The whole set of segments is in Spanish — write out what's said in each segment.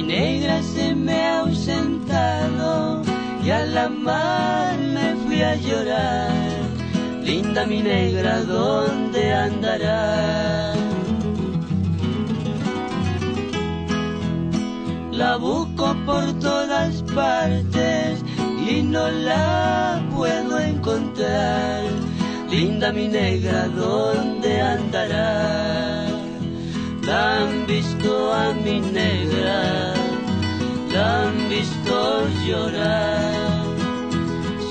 Mi negra se me ha ausentado y al la mar me fui a llorar. Linda mi negra, ¿dónde andará? La busco por todas partes y no la puedo encontrar. Linda mi negra, ¿dónde andará? ¿La han visto a mi negra? Llorar.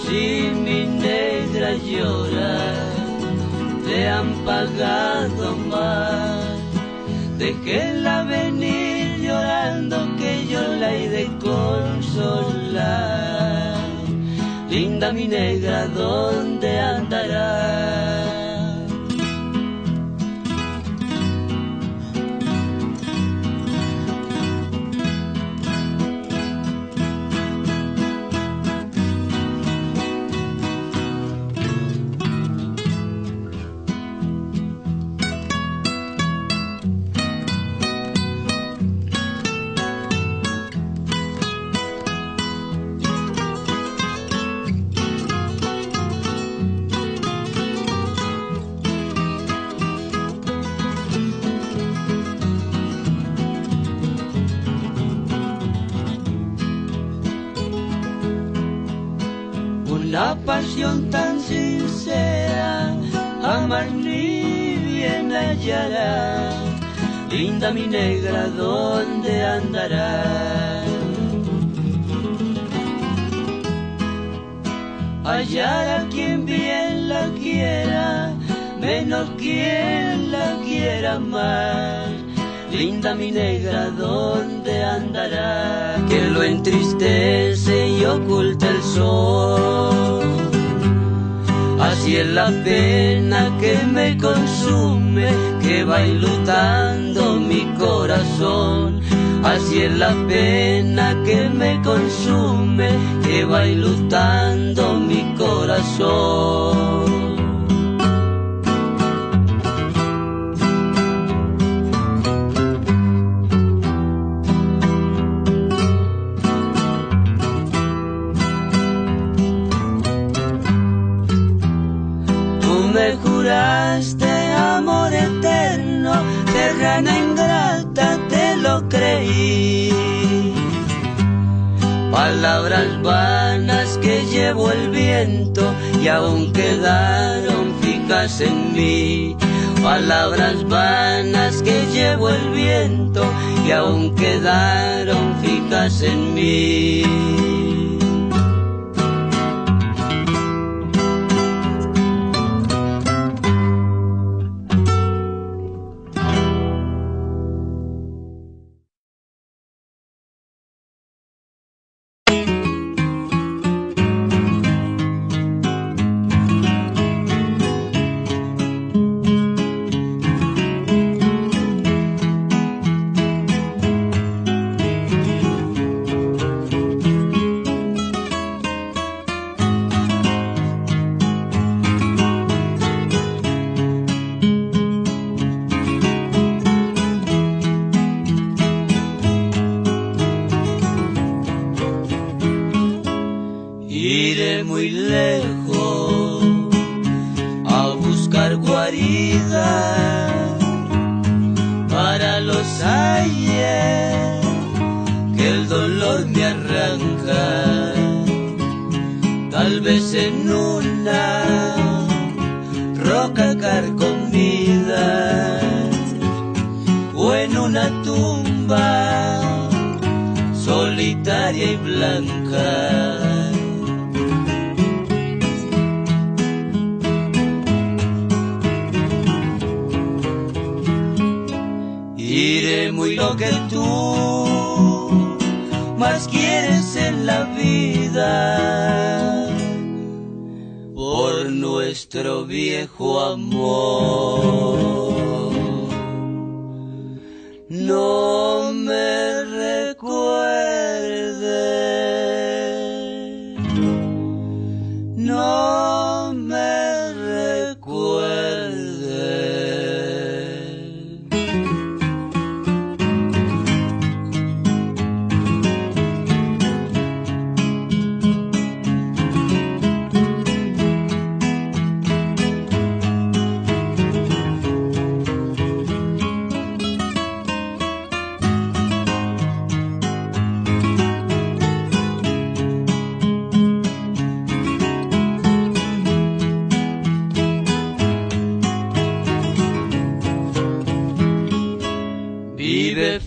Si mi negra llora, le han pagado más. Déjenla venir llorando que yo la he de consolar. Linda mi negra, ¿dónde Una pasión tan sincera, amar ni bien hallará. Linda mi negra, ¿dónde andará? Hallar quien bien la quiera, menos quien la quiera más. Linda mi negra, ¿dónde andará? Que lo entristece y oculta el sol. Así es la pena que me consume, que va ilutando mi corazón. Así es la pena que me consume, que va ilutando mi corazón. Juraste amor eterno, terrana ingrata, te lo creí. Palabras vanas que llevó el viento y aún quedaron fijas en mí. Palabras vanas que llevó el viento y aún quedaron fijas en mí. Iré muy lejos a buscar guarida para los ayer que el dolor me arranca. Tal vez en una roca carcomida o en una tumba solitaria y blanca. Iré muy lo que tú más quieres en la vida por nuestro viejo amor.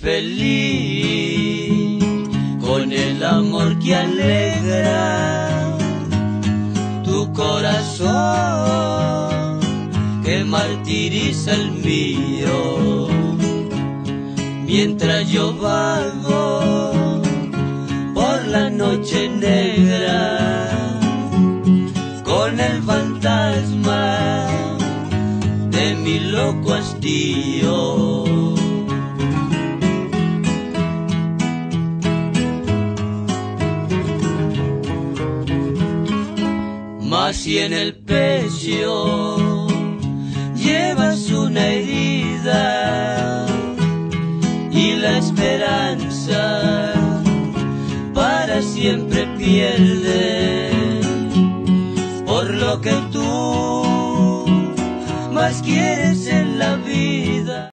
Feliz con el amor que alegra tu corazón que martiriza el mío mientras yo vago por la noche negra con el fantasma de mi loco hastío. Si en el pecho llevas una herida y la esperanza para siempre pierde por lo que tú más quieres en la vida.